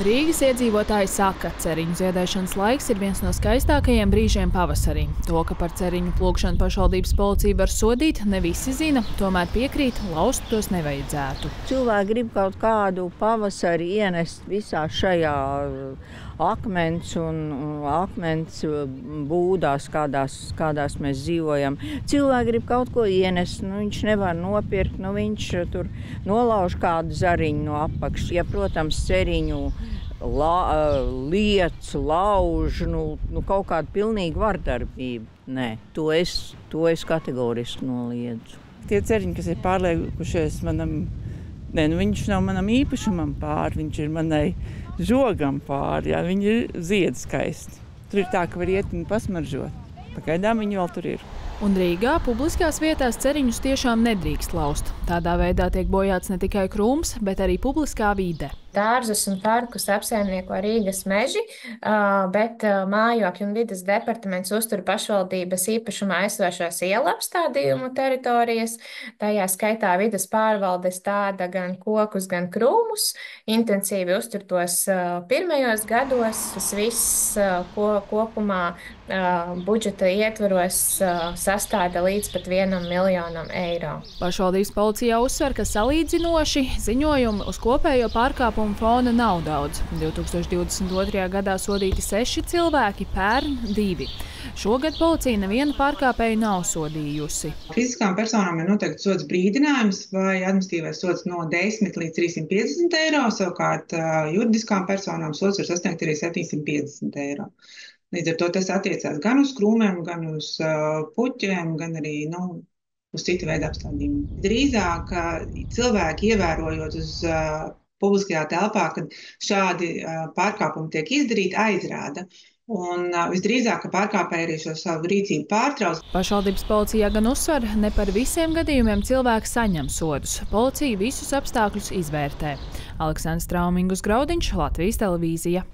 Rīgas iedzīvotāji saka, ceriņu ziedēšanas laiks ir viens no skaistākajiem brīžiem pavasarī. To, ka par ceriņu plūkšanu pašvaldības policija var sodīt, ne visi zina, tomēr piekrīt, laust tos nevajadzētu. Cilvēki grib kaut kādu pavasari ienest visā šajā akmens un akmens būdās, kādās, kādās mēs dzīvojam. Cilvēki grib kaut ko ienest, nu, viņš nevar nopirkt, nu, viņš tur nolauž kādu zariņu no apakšas. Ja, protams, ceriņu la, lietas, lauž, nu, nu, kaut kāda pilnīga vardarbība. Nē, to es, to es kategoriski noliedzu. Tie ceriņi, kas ir pārliekušies manam, ne, nu, viņš nav manam īpašumam pāri, viņš ir manai žogam pāri, jā, viņi ir ziedskaisti. Tur ir tā, ka var iet un pasmaržot. Pagaidām viņi vēl tur ir. Un Rīgā publiskās vietās ceriņus tiešām nedrīkst laust. Tādā veidā tiek bojāts ne tikai krūms, bet arī publiskā vide. Dārzus un parkus apsaimnieko Rīgas meži, bet mājokļu un vidas departaments uztur pašvaldības īpašumā aizsošos ielu apstādījumu teritorijas. Tajā skaitā vidas pārvalde stāda gan kokus, gan krūmus. Intensīvi uztur tos pirmajos gados. Tas viss ko, kopumā budžeta ietvaros sastāda līdz pat vienam miljonam eiro. Pašvaldības policijā uzsver, ka salīdzinoši ziņojumi uz kopējo pārkāpumu fona nav daudz. 2022. gadā sodīti seši cilvēki, pērn divi. Šogad policija nevienu pārkāpēju nav sodījusi. Fiziskām personām ir noteikti sots brīdinājums vai administratīvais sots no 10 līdz 350 eiro, savukārt juridiskām personām sots var sasniegt arī 750 eiro. Līdz ar to tas attiecās gan uz krūmiem, gan uz puķiem, gan arī nu, uz citu veidu apstādījumiem. Drīzāk cilvēki ievērojot uz publiskajā telpā, kad šādi pārkāpumi tiek izdarīti, aizrāda. Un visdrīzāk, ka pārkāpēji arī šo savu rīcību pārtrauc. Pašvaldības policijā gan uzsver, ne par visiem gadījumiem cilvēki saņem sodus. Policija visus apstākļus izvērtē. Aleksandrs Traumingus Graudiņš, Latvijas televīzija.